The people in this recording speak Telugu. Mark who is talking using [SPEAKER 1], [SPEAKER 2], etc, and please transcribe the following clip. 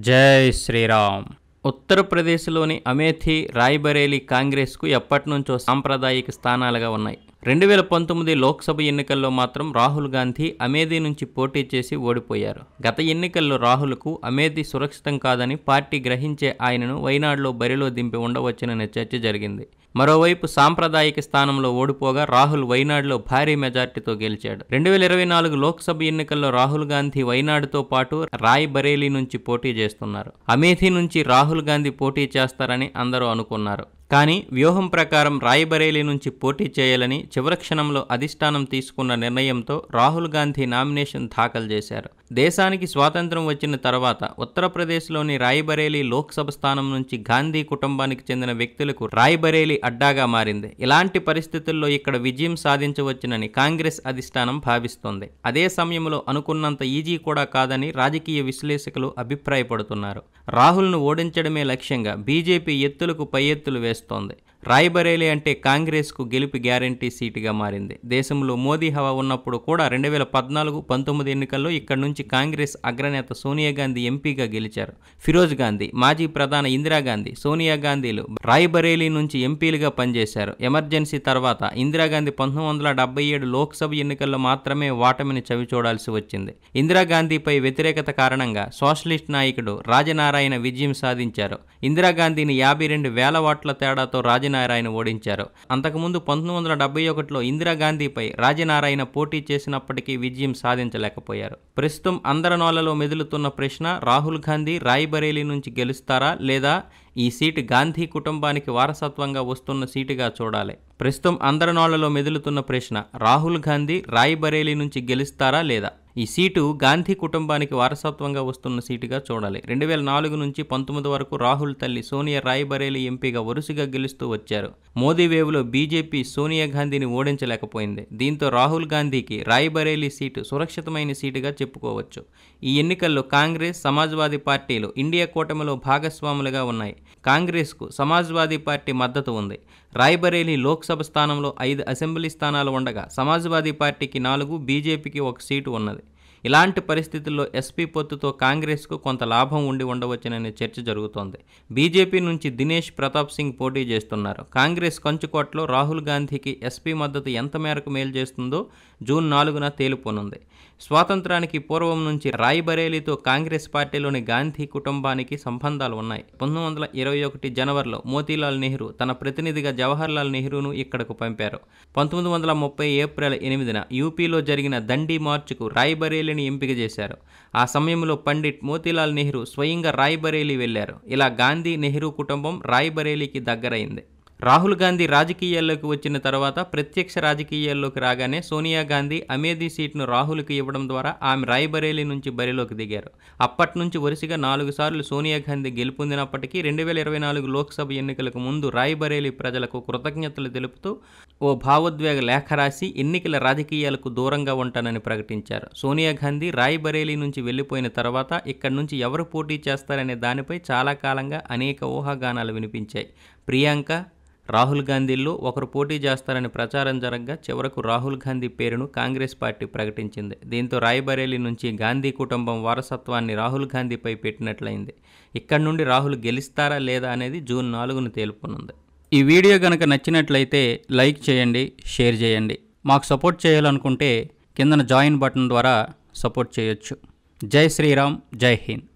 [SPEAKER 1] జై శ్రీరామ్. ఉత్తరప్రదేశ్లోని అమేథీ రాయ్బరేలీ కాంగ్రెస్కు ఎప్పటి నుంచో సాంప్రదాయిక స్థానాలుగా ఉన్నాయి. రెండు వేల పంతొమ్మిది లోక్సభ ఎన్నికల్లో మాత్రం రాహుల్ గాంధీ అమేధీ నుంచి పోటీ చేసి ఓడిపోయారు. గత ఎన్నికల్లో రాహుల్కు అమేధీ సురక్షితం కాదని పార్టీ గ్రహించే ఆయనను వైనాడులో బరిలో దింపి ఉండవచ్చుననే చర్చ జరిగింది. మరోవైపు సాంప్రదాయిక స్థానంలో ఓడిపోగా రాహుల్ వైనాడులో భారీ మెజార్టీతో గెలిచాడు. రెండు వేల ఇరవై నాలుగు లోక్సభ ఎన్నికల్లో రాహుల్ గాంధీ వైనాడుతో పాటు రాయ్ బరేలీ నుంచి పోటీ చేస్తున్నారు. అమేథీ నుంచి రాహుల్ గాంధీ పోటీ చేస్తారని అందరూ అనుకున్నారు. కానీ వ్యూహం ప్రకారం రాయ్బరేలీ నుంచి పోటీ చేయాలని చివరి క్షణంలో అధిష్టానం తీసుకున్న నిర్ణయంతో రాహుల్ గాంధీ నామినేషన్ దాఖలు చేశారు. దేశానికి స్వాతంత్రం వచ్చిన తర్వాత ఉత్తరప్రదేశ్లోని రాయ్బరేలీ లోక్సభ స్థానం నుంచి గాంధీ కుటుంబానికి చెందిన వ్యక్తులకు రాయ్బరేలీ అడ్డాగా మారింది. ఇలాంటి పరిస్థితుల్లో ఇక్కడ విజయం సాధించవచ్చునని కాంగ్రెస్ అధిష్టానం భావిస్తోంది. అదే సమయంలో అనుకున్నంత ఈజీ కూడా కాదని రాజకీయ విశ్లేషకులు అభిప్రాయపడుతున్నారు. రాహుల్ను ఓడించడమే లక్ష్యంగా బీజేపీ ఎత్తులకు పై ఎత్తులు వేస్తుంది. es donde రాయ్బరేలీ అంటే కాంగ్రెస్కు గెలుపు గ్యారంటీ సీటుగా మారింది. దేశంలో మోదీ హవా ఉన్నప్పుడు కూడా రెండు వేల పద్నాలుగు పంతొమ్మిది ఎన్నికల్లో ఇక్కడి నుంచి కాంగ్రెస్ అగ్రనేత సోనియా గాంధీ ఎంపీగా గెలిచారు. ఫిరోజ్ గాంధీ మాజీ ప్రధాని ఇందిరాగాంధీ సోనియా గాంధీలు రాయ్బరేలీ నుంచి ఎంపీలుగా పనిచేశారు. ఎమర్జెన్సీ తర్వాత ఇందిరాగాంధీ పంతొమ్మిది వందల డెబ్బై ఏడు లోక్సభ ఎన్నికల్లో మాత్రమే వాటమిని చవిచూడాల్సి వచ్చింది. ఇందిరాగాంధీపై వ్యతిరేకత కారణంగా సోషలిస్ట్ నాయకుడు రాజనారాయణ విజయం సాధించారు. ఇందిరాగాంధీని యాభై రెండు వేల ఓట్ల తేడాతో రాజనారాయణ ఓడించారు. అంతకుముందు పంతొమ్మిది వందల డెబ్బై ఒకటిలో ఇందిరాగాంధీపై రాజనారాయణ పోటీ చేసినప్పటికీ విజయం సాధించలేకపోయారు. ప్రస్తుతం అందరనోళ్ళలో మెదులుతున్న ప్రశ్న రాహుల్ గాంధీ రాయ్బరేలీ నుంచి గెలుస్తారా లేదా ఈ సీటు గాంధీ కుటుంబానికి వారసత్వంగా వస్తున్న సీటుగా చూడాలి. ప్రస్తుతం అందరనోళ్ళలో మెదులుతున్న ప్రశ్న రాహుల్ గాంధీ రాయ్బరేలీ నుంచి గెలుస్తారా లేదా? ఈ సీటు గాంధీ కుటుంబానికి వారసత్వంగా వస్తున్న సీటుగా చూడాలి. రెండు వేల నాలుగు నుంచి పంతొమ్మిది వరకు రాహుల్ తల్లి సోనియా రాయ్బరేలీ ఎంపీగా వరుసగా గెలుస్తూ వచ్చారు. మోదీ వేవ్లో బీజేపీ సోనియా గాంధీని ఓడించలేకపోయింది. దీంతో రాహుల్ గాంధీకి రాయ్బరేలీ సీటు సురక్షితమైన సీటుగా చెప్పుకోవచ్చు. ఈ ఎన్నికల్లో కాంగ్రెస్ సమాజ్వాదీ పార్టీలు ఇండియా కూటమిలో భాగస్వాములుగా ఉన్నాయి. కాంగ్రెస్కు సమాజ్వాదీ పార్టీ మద్దతు ఉంది. రాయ్బరేలీ లోక్సభ స్థానంలో ఐదు అసెంబ్లీ స్థానాలు ఉండగా సమాజ్వాదీ పార్టీకి నాలుగు బీజేపీకి ఒక సీటు ఉన్నది. ఇలాంటి పరిస్థితుల్లో ఎస్పీ పొత్తుతో కాంగ్రెస్కు కొంత లాభం ఉండి ఉండవచ్చుననే చర్చ జరుగుతోంది. బీజేపీ నుంచి దినేష్ ప్రతాప్ సింగ్ పోటీ చేస్తున్నారు. కాంగ్రెస్ కంచుకోట్లో రాహుల్ గాంధీకి ఎస్పీ మద్దతు ఎంత మేరకు మేలు చేస్తుందో జూన్ నాలుగున తేలిపోనుంది స్వాతంత్రానికి పూర్వం నుంచి రాయ్బరేలీతో కాంగ్రెస్ పార్టీలోని గాంధీ కుటుంబానికి సంబంధాలు ఉన్నాయి. పంతొమ్మిది వందల ఇరవై ఒకటి జనవరిలో మోతీలాల్ నెహ్రూ తన ప్రతినిధిగా జవహర్లాల్ నెహ్రూను ఇక్కడకు పంపారు. పంతొమ్మిది వందల ముప్పై ఏప్రిల్ ఎనిమిదిన యూపీలో జరిగిన దండి మార్చుకు రాయ్బరేలీని ఎంపిక చేశారు. ఆ సమయంలో పండిట్ మోతీలాల్ నెహ్రూ స్వయంగా రాయ్బరేలీ వెళ్ళారు ఇలా గాంధీ నెహ్రూ కుటుంబం రాయ్బరేలీకి దగ్గరైంది. రాహుల్ గాంధీ రాజకీయాల్లోకి వచ్చిన తర్వాత ప్రత్యక్ష రాజకీయాల్లోకి రాగానే సోనియా గాంధీ అమేధీ సీట్ను రాహుల్కి ఇవ్వడం ద్వారా ఆమె రాయ్బరేలీ నుంచి బరిలోకి దిగారు. అప్పటి నుంచి వరుసగా నాలుగు సార్లు సోనియా గాంధీ గెలుపొందినప్పటికీ రెండు వేల ఇరవై నాలుగు లోక్సభ ఎన్నికలకు ముందు రాయ్బరేలీ ప్రజలకు కృతజ్ఞతలు తెలుపుతూ ఓ భావోద్వేగ లేఖ రాసి ఎన్నికల రాజకీయాలకు దూరంగా ఉంటానని ప్రకటించారు. సోనియా గాంధీ రాయ్బరేలీ నుంచి వెళ్ళిపోయిన తర్వాత ఇక్కడి నుంచి ఎవరు పోటీ చేస్తారనే దానిపై చాలా కాలంగా అనేక ఊహాగానాలు వినిపించాయి. ప్రియాంక రాహుల్ గాంధీల్లో ఒకరు పోటీ చేస్తారని ప్రచారం జరగగా చివరకు రాహుల్ గాంధీ పేరును కాంగ్రెస్ పార్టీ ప్రకటించింది. దీంతో రాయ్బరేలీ నుంచి గాంధీ కుటుంబం వారసత్వాన్ని రాహుల్ గాంధీపై పెట్టినట్లయింది. ఇక్కడి నుండి రాహుల్ గెలుస్తారా లేదా అనేది జూన్ నాలుగును తేలుపునుంది ఈ వీడియో కనుక నచ్చినట్లయితే లైక్ చేయండి షేర్ చేయండి. మాకు సపోర్ట్ చేయాలనుకుంటే కిందన జాయిన్ బటన్ ద్వారా సపోర్ట్ చేయొచ్చు. జై శ్రీరామ్ జై హింద్.